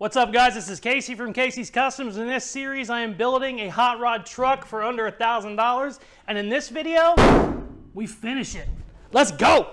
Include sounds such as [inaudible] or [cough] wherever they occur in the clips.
What's up guys, this is Casey from Casey's Customs. In this series, I am building a hot rod truck for under a $1,000. And in this video, we finish it. Let's go!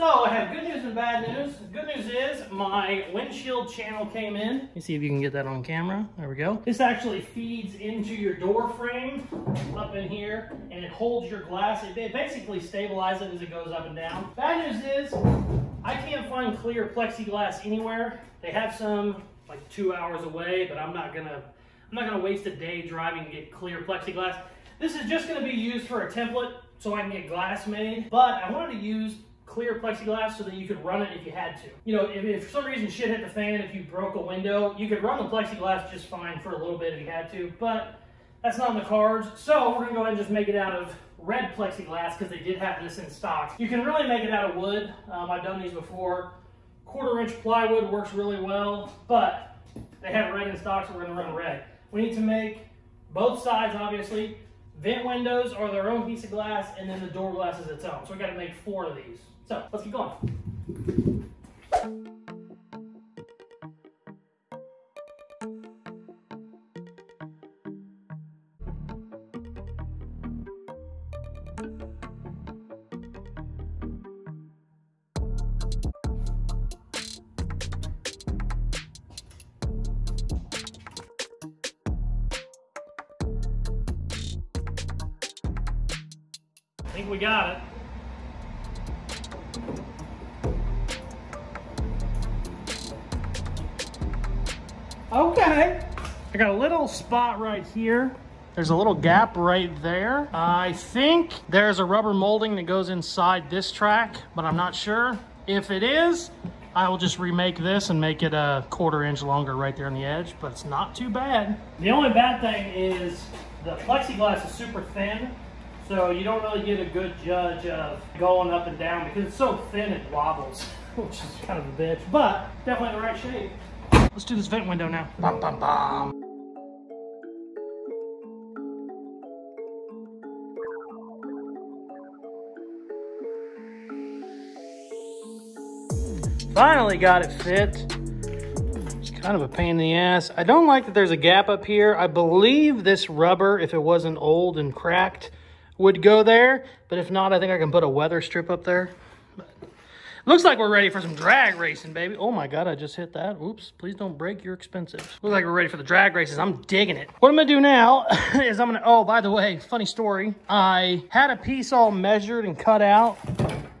So I have good news and bad news. Good news is my windshield channel came in. Let me see if you can get that on camera. There we go. This actually feeds into your door frame up in here and it holds your glass. It basically stabilizes it as it goes up and down. Bad news is I can't find clear plexiglass anywhere. They have some like two hours away, but I'm not gonna I'm not gonna waste a day driving to get clear plexiglass. This is just gonna be used for a template so I can get glass made, but I wanted to use clear plexiglass so that you could run it if you had to. You know, if, if, for some reason shit hit the fan, if you broke a window, you could run the plexiglass just fine for a little bit if you had to, but that's not in the cards. So we're gonna go ahead and just make it out of red plexiglass because they did have this in stock. You can really make it out of wood. Um, I've done these before. Quarter inch plywood works really well, but they have red in stock, so we're gonna run red. We need to make both sides, obviously. Vent windows are their own piece of glass, and then the door glass is its own. So we gotta make four of these. So let's keep going. I think we got it. Okay. I got a little spot right here. There's a little gap right there. I think there's a rubber molding that goes inside this track, but I'm not sure. If it is, I will just remake this and make it a quarter inch longer right there on the edge, but it's not too bad. The only bad thing is the plexiglass is super thin, so you don't really get a good judge of going up and down because it's so thin it wobbles, [laughs] which is kind of a bitch, but definitely the right shape. Let's do this vent window now. Bum, bum, bum. Finally got it fit. It's kind of a pain in the ass. I don't like that there's a gap up here. I believe this rubber, if it wasn't old and cracked, would go there. But if not, I think I can put a weather strip up there. Looks like we're ready for some drag racing, baby. Oh my God, I just hit that. Oops, please don't break your expensive. Looks like we're ready for the drag races. I'm digging it. What I'm gonna do now [laughs] is I'm gonna, oh, by the way, funny story. I had a piece all measured and cut out,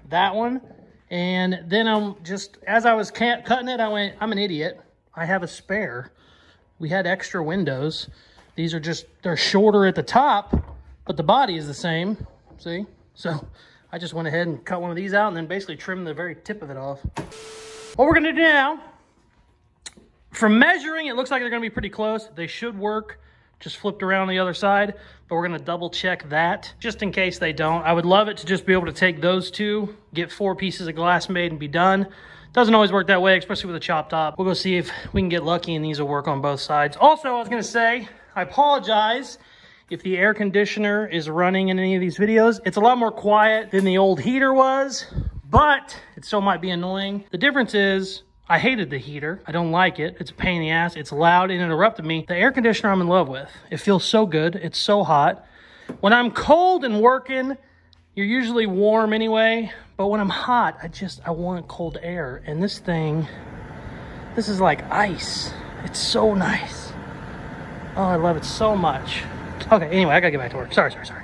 that one. And then I'm just, as I was cutting it, I went, I'm an idiot. I have a spare. We had extra windows. These are just, they're shorter at the top, but the body is the same, see? So I just went ahead and cut one of these out and then basically trimmed the very tip of it off. What we're gonna do now, from measuring, it looks like they're gonna be pretty close. They should work, just flipped around the other side, but we're gonna double check that just in case they don't. I would love it to just be able to take those two, get four pieces of glass made and be done. Doesn't always work that way, especially with a chop top. We'll go see if we can get lucky and these will work on both sides. Also, I was gonna say, I apologize if the air conditioner is running in any of these videos. It's a lot more quiet than the old heater was, but it still might be annoying. The difference is I hated the heater. I don't like it. It's a pain in the ass. It's loud. It interrupted me. The air conditioner I'm in love with. It feels so good. It's so hot. When I'm cold and working, you're usually warm anyway, but when I'm hot, I just, I want cold air. And this thing, this is like ice. It's so nice. Oh, I love it so much. Okay, anyway, I gotta get back to work. Sorry, sorry, sorry.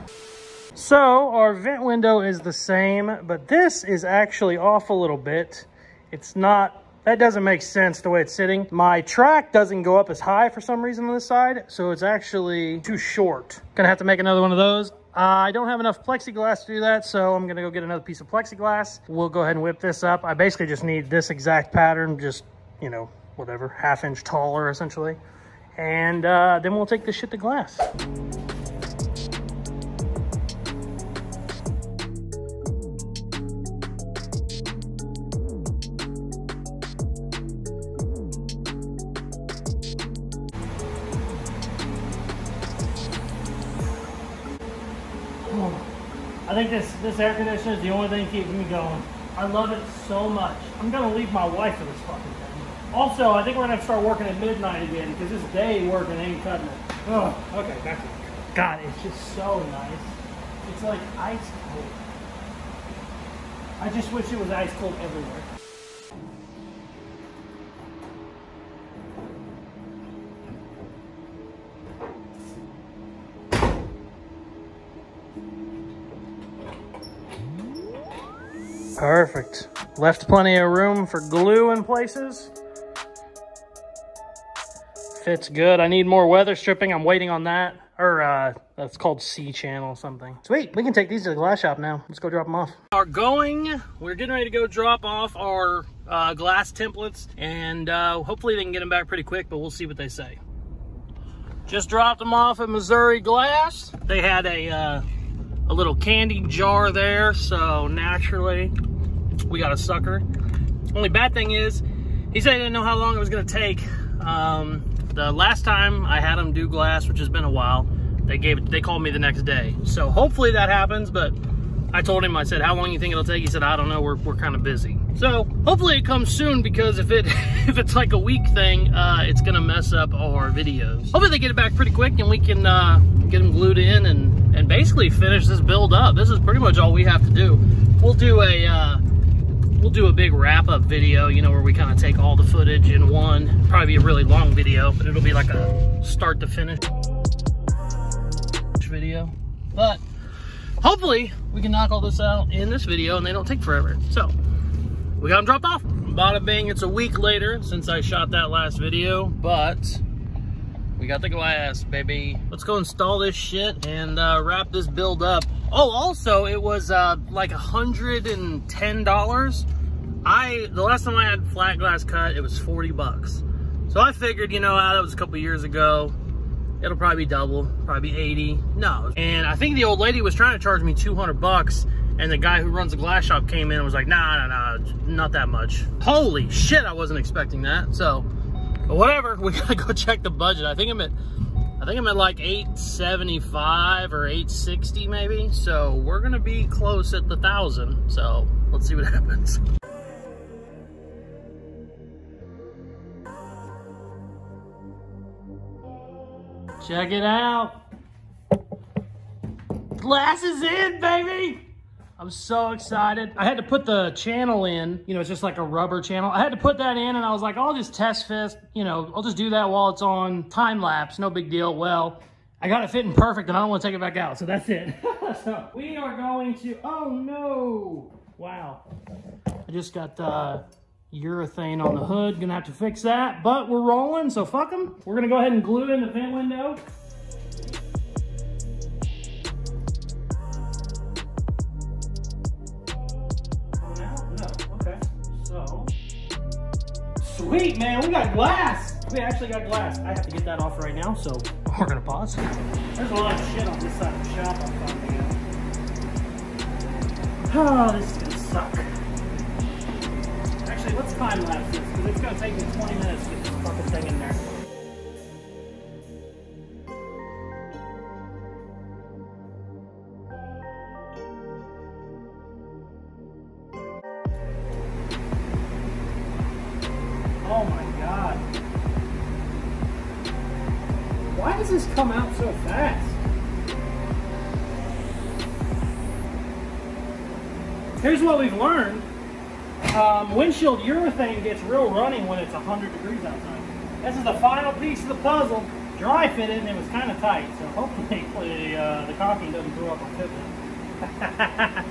So our vent window is the same, but this is actually off a little bit. It's not, that doesn't make sense the way it's sitting. My track doesn't go up as high for some reason on this side, so it's actually too short. Gonna have to make another one of those. Uh, I don't have enough plexiglass to do that, so I'm gonna go get another piece of plexiglass. We'll go ahead and whip this up. I basically just need this exact pattern, just, you know, whatever, half inch taller essentially and uh, then we'll take this shit to glass. I think this, this air conditioner is the only thing keeping me going. I love it so much. I'm gonna leave my wife for this fucking thing. Also, I think we're gonna start working at midnight again because this day working ain't cutting it. Oh, okay, back to God, it's just so nice. It's like ice cold. I just wish it was ice cold everywhere. Perfect. Left plenty of room for glue in places. Fits good. I need more weather stripping. I'm waiting on that. Or uh, that's called C channel something. Sweet, we can take these to the glass shop now. Let's go drop them off. Are going, we're getting ready to go drop off our uh, glass templates and uh, hopefully they can get them back pretty quick, but we'll see what they say. Just dropped them off at Missouri Glass. They had a, uh, a little candy jar there, so naturally we got a sucker. Only bad thing is, he said he didn't know how long it was gonna take. Um, the last time I had him do glass, which has been a while, they gave it, they called me the next day. So hopefully that happens, but I told him, I said, how long you think it'll take? He said, I don't know, we're, we're kind of busy. So hopefully it comes soon because if it [laughs] if it's like a week thing, uh, it's gonna mess up our videos. Hopefully they get it back pretty quick and we can uh, get them glued in and, and basically finish this build up. This is pretty much all we have to do. We'll do a, uh, we'll do a big wrap up video, you know, where we kind of take all the footage in one. Probably be a really long video, but it'll be like a start to finish video. But hopefully we can knock all this out in this video and they don't take forever. So we got them dropped off. Bada bing, it's a week later since I shot that last video, but we got the glass, baby. Let's go install this shit and uh, wrap this build up. Oh, also, it was uh, like $110. I The last time I had flat glass cut, it was 40 bucks. So I figured, you know, that was a couple years ago. It'll probably be double, probably be 80. No. And I think the old lady was trying to charge me 200 bucks and the guy who runs the glass shop came in and was like, nah, nah, nah, not that much. Holy shit, I wasn't expecting that. So, whatever, [laughs] we gotta go check the budget. I think I'm at, I think I'm at like 875 or 860 maybe. So we're gonna be close at the thousand. So let's see what [laughs] happens. Check it out. Glasses in, baby. I'm so excited. I had to put the channel in, you know, it's just like a rubber channel. I had to put that in and I was like, I'll just test fit, you know, I'll just do that while it's on time lapse, no big deal. Well, I got it fitting perfect and I don't want to take it back out, so that's it. [laughs] so we are going to, oh no. Wow. I just got uh, urethane on the hood, gonna have to fix that, but we're rolling, so fuck them. We're gonna go ahead and glue in the vent window. Sweet, man, we got glass. We actually got glass. I have to get that off right now, so we're gonna pause. There's a lot of shit on this side of the shop I'm finding out. Oh, this is gonna suck. Actually, let's time lapse this, because it's gonna take me 20 minutes to get this fucking thing in there. Come out so fast? Here's what we've learned. Um, windshield urethane gets real runny when it's 100 degrees outside. This is the final piece of the puzzle. Dry fitted and it was kind of tight, so hopefully [laughs] the, uh, the caulking doesn't throw up on fitment.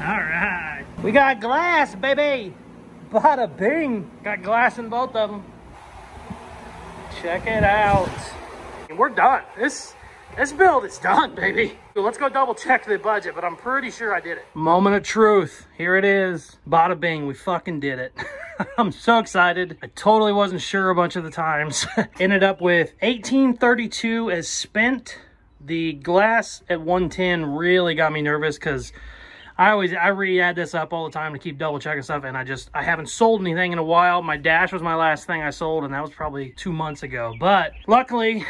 [laughs] All right. We got glass, baby. Bada bing. Got glass in both of them. Check it out. We're done. This this build is done, baby. Let's go double check the budget, but I'm pretty sure I did it. Moment of truth. Here it is. Bada bing. We fucking did it. [laughs] I'm so excited. I totally wasn't sure a bunch of the times. [laughs] Ended up with 1832 as spent. The glass at 110 really got me nervous because I always, I re-add this up all the time to keep double checking stuff, and I just, I haven't sold anything in a while. My dash was my last thing I sold, and that was probably two months ago. But luckily,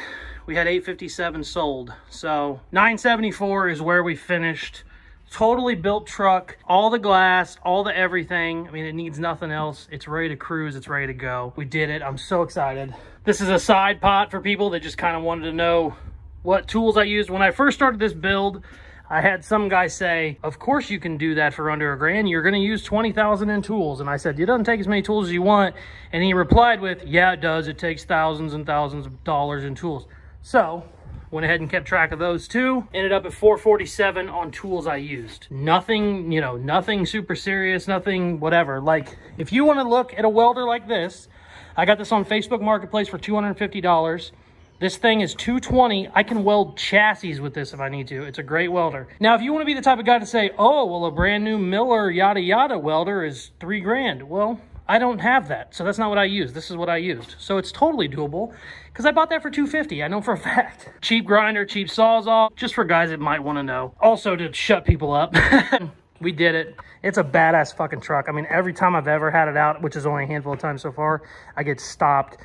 we had 857 sold. So 974 is where we finished. totally built truck, all the glass, all the everything. I mean, it needs nothing else. It's ready to cruise. It's ready to go. We did it. I'm so excited. This is a side pot for people that just kind of wanted to know what tools I used. When I first started this build, I had some guy say, of course you can do that for under a grand. You're going to use 20,000 in tools. And I said, it doesn't take as many tools as you want. And he replied with, yeah, it does. It takes thousands and thousands of dollars in tools. So went ahead and kept track of those too. Ended up at 447 on tools I used. Nothing, you know, nothing super serious, nothing whatever. Like if you want to look at a welder like this, I got this on Facebook Marketplace for $250. This thing is 220. I can weld chassis with this if I need to. It's a great welder. Now, if you want to be the type of guy to say, oh, well, a brand new Miller yada yada welder is three grand. Well, I don't have that. So that's not what I use. This is what I used. So it's totally doable because I bought that for 250. I know for a [laughs] fact. Cheap grinder, cheap sawzall, just for guys that might want to know. Also to shut people up. [laughs] we did it. It's a badass fucking truck. I mean, every time I've ever had it out, which is only a handful of times so far, I get stopped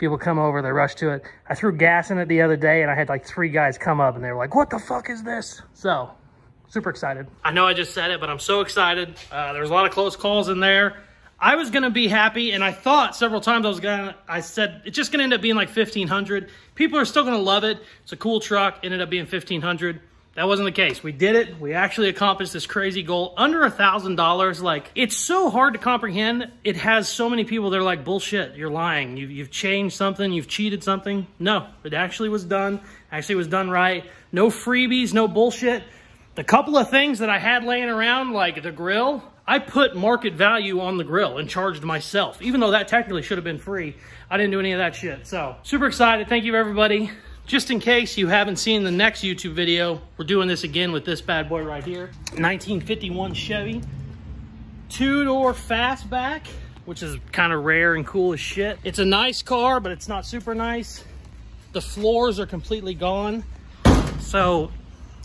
People come over, they rush to it. I threw gas in it the other day and I had like three guys come up and they were like, what the fuck is this? So, super excited. I know I just said it, but I'm so excited. Uh, there's a lot of close calls in there. I was gonna be happy, and I thought several times I was gonna. I said it's just gonna end up being like 1500. People are still gonna love it. It's a cool truck. Ended up being 1500. That wasn't the case. We did it. We actually accomplished this crazy goal under a thousand dollars. Like it's so hard to comprehend. It has so many people that are like, bullshit, you're lying. You've, you've changed something. You've cheated something. No, it actually was done. Actually was done right. No freebies, no bullshit. The couple of things that I had laying around, like the grill, I put market value on the grill and charged myself, even though that technically should have been free. I didn't do any of that shit. So super excited. Thank you everybody. Just in case you haven't seen the next YouTube video, we're doing this again with this bad boy right here. 1951 Chevy. Two-door fastback, which is kind of rare and cool as shit. It's a nice car, but it's not super nice. The floors are completely gone. So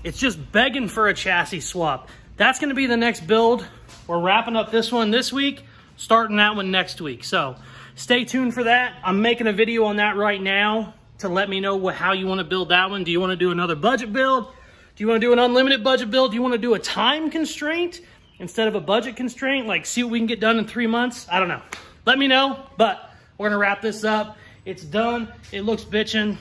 it's just begging for a chassis swap. That's gonna be the next build. We're wrapping up this one this week, starting that one next week. So stay tuned for that. I'm making a video on that right now to let me know what, how you want to build that one. Do you want to do another budget build? Do you want to do an unlimited budget build? Do you want to do a time constraint instead of a budget constraint? Like see what we can get done in three months? I don't know. Let me know, but we're going to wrap this up. It's done. It looks bitching.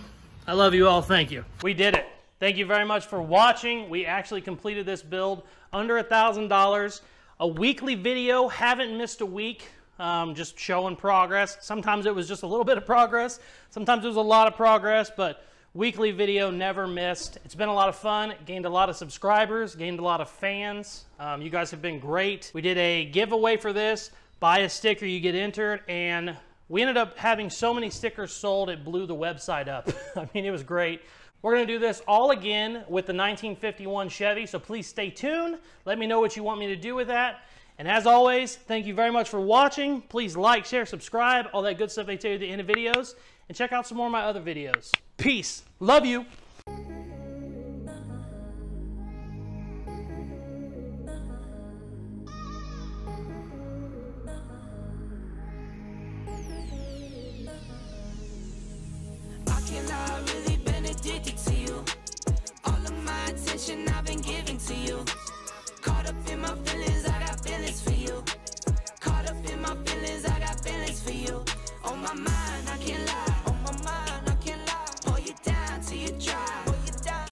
I love you all. Thank you. We did it. Thank you very much for watching. We actually completed this build under a $1,000. A weekly video. Haven't missed a week um, just showing progress. Sometimes it was just a little bit of progress. Sometimes it was a lot of progress, but weekly video never missed. It's been a lot of fun. Gained a lot of subscribers, gained a lot of fans. Um, you guys have been great. We did a giveaway for this. Buy a sticker, you get entered, and we ended up having so many stickers sold, it blew the website up. [laughs] I mean, it was great. We're going to do this all again with the 1951 Chevy, so please stay tuned. Let me know what you want me to do with that. And as always, thank you very much for watching. Please like, share, subscribe, all that good stuff they tell you at the end of videos. And check out some more of my other videos. Peace. Love you. I've been giving to you